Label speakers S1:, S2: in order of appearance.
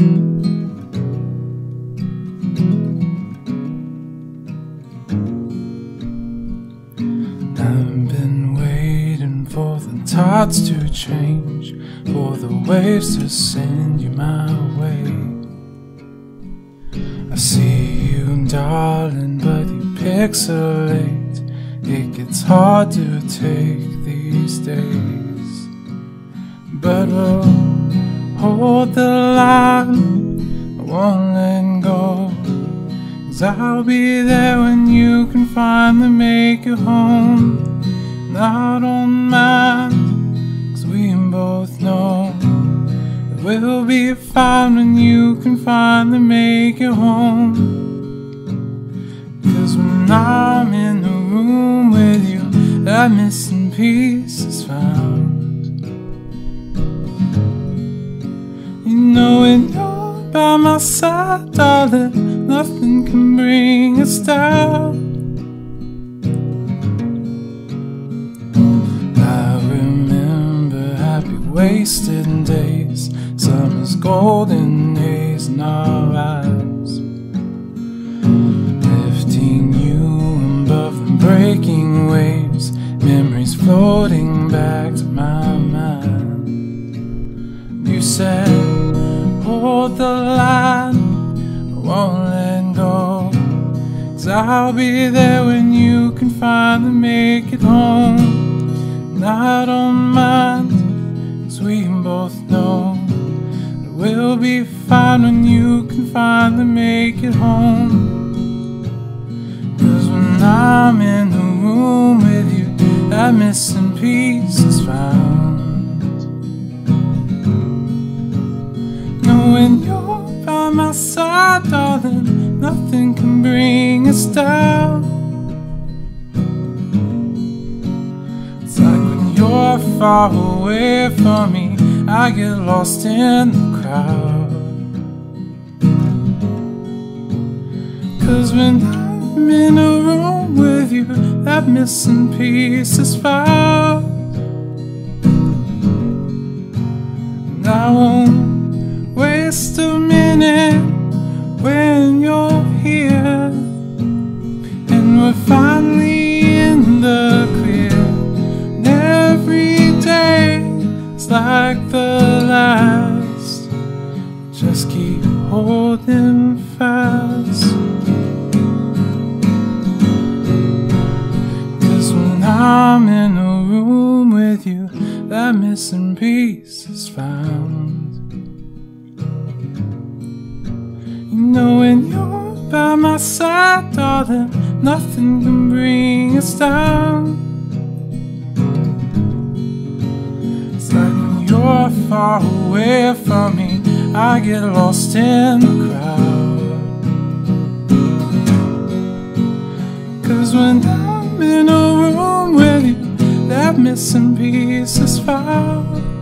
S1: I've been waiting for the tides to change, for the waves to send you my way. I see you, darling, but you pixelate. It gets hard to take these days, but we'll hold the line. I won't let go. Cause I'll be there when you can finally make it home. And I don't mind, cause we both know that we'll be fine when you can finally make it home. Cause when I'm in the room with you, that missing piece is found. You know, when you're by my side, darling, nothing can bring us down. I remember happy wasted days, summer's golden days in our eyes. Lifting you above the breaking waves, memories floating back to my mind. You said, Hold the line, I won't let go. Cause I'll be there when you can finally make it home. And I don't mind, cause we both know that we'll be fine when you can finally make it home. Cause when I'm in the room with you, that missing piece is found. Darling, nothing can bring us down. It's like when you're far away from me, I get lost in the crowd. Cause when I'm in a room with you, that missing piece is found. And I won't waste a like the last. Just keep holding fast. Cause when I'm in a room with you, that missing piece is found. You know, when you're by my side, darling, nothing can bring us down. Far away from me, I get lost in the crowd. Cause when I'm in a room with you, that missing piece is found.